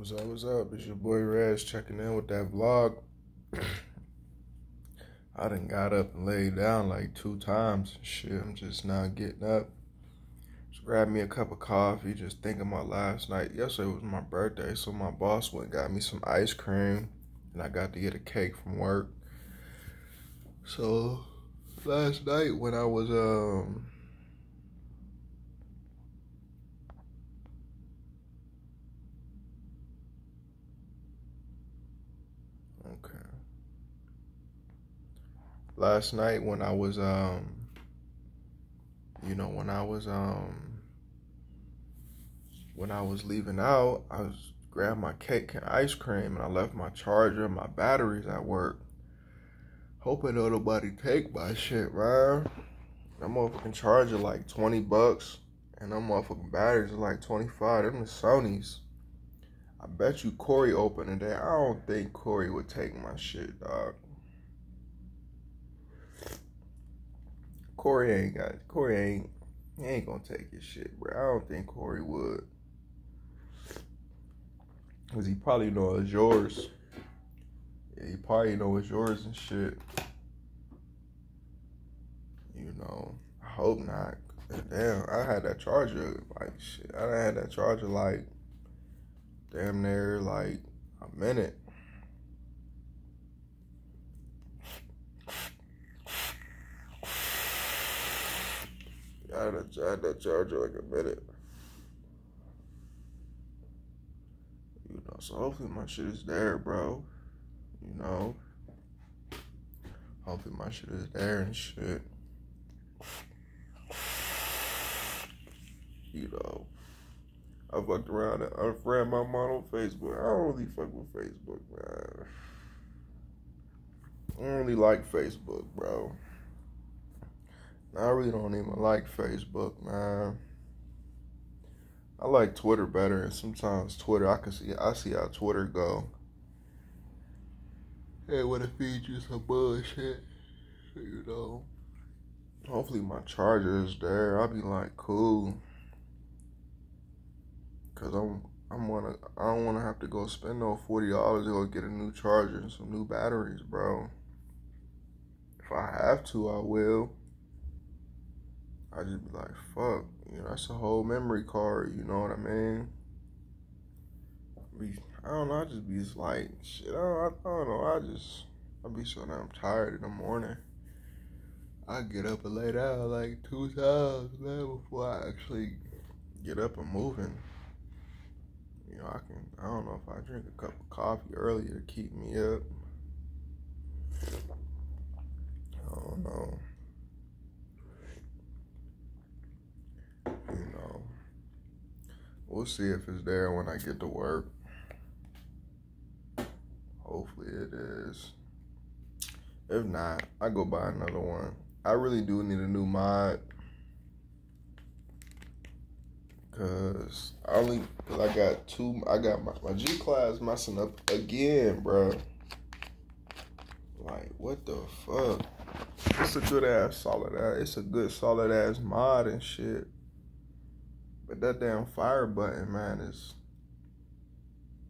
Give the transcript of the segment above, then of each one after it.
What's up, what's up? It's your boy Raz checking in with that vlog. I done got up and laid down like two times shit. I'm just now getting up. Just grab me a cup of coffee, just thinking about last night. Yesterday was my birthday, so my boss went got me some ice cream and I got to get a cake from work. So last night when I was um Okay. Last night when I was um you know, when I was um when I was leaving out, I was grabbed my cake and ice cream and I left my charger and my batteries at work. Hoping nobody take my shit, man. That motherfucking charger like 20 bucks and that motherfucking batteries are like 25. Them is Sony's. I bet you Corey opened today. I don't think Corey would take my shit, dog. Corey ain't got Corey ain't he ain't gonna take his shit, bro. I don't think Corey would. Cause he probably know it's yours. Yeah, he probably know it's yours and shit. You know. I hope not. Damn, I had that charger like shit. I had that charger like damn near like a minute. I had, to, I had charge it like a minute. You know, so hopefully my shit is there, bro. You know? Hopefully my shit is there and shit. You know. I fucked around and unfriended my mom on Facebook. I don't really fuck with Facebook, man. I don't really like Facebook, bro. I really don't even like Facebook, man. I like Twitter better, and sometimes Twitter, I can see, I see how Twitter go. Hey, what if feed you some bullshit, you know. Hopefully my charger is there. I'll be like, cool because I'm I'm wanna I don't wanna have to go spend no forty dollars to go get a new charger and some new batteries, bro. If I have to, I will. I just be like, fuck, you know, that's a whole memory card, you know what I mean? I, be, I don't know, I just be just like, shit, I don't, I don't know, I just, I be so damn tired in the morning. I get up and lay down like two times, man, before I actually get up and moving. I can. I don't know if I drink a cup of coffee earlier to keep me up. I don't know. You know, we'll see if it's there when I get to work. Hopefully, it is. If not, I go buy another one. I really do need a new mod. Cause I only I got two. I got my, my G class messing up again, bro. Like what the fuck? It's a good ass solid ass. It's a good solid ass mod and shit. But that damn fire button, man, is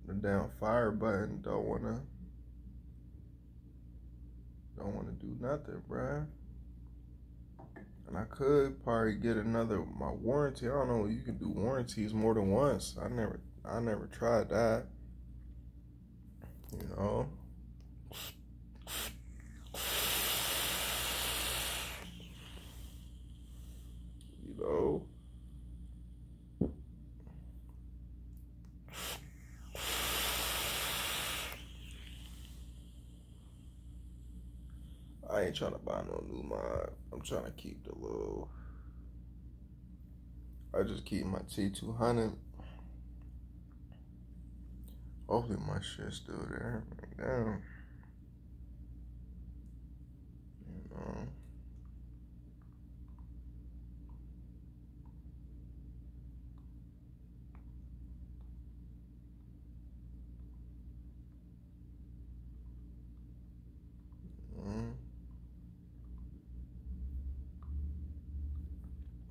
the damn fire button. Don't wanna, don't wanna do nothing, bruh. And I could probably get another my warranty. I don't know, you can do warranties more than once. I never I never tried that. You know, I ain't trying to buy no new mod. I'm trying to keep the little. I just keep my T200. Hopefully my shit's still there. Damn.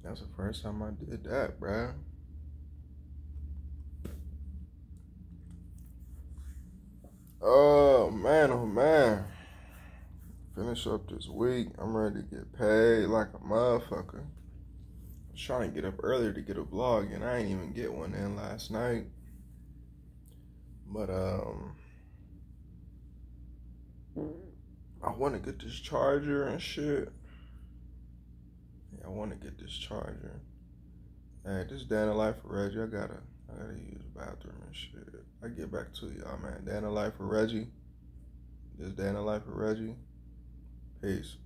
That's the first time I did that, bruh. Oh man, oh man. Finish up this week. I'm ready to get paid like a motherfucker. I was trying to get up earlier to get a vlog and I ain't even get one in last night. But um I wanna get this charger and shit. I want to get this charger. Hey, this the life for Reggie. I gotta, I gotta use the bathroom and shit. I get back to y'all, man. The life for Reggie. This the life for Reggie. Peace.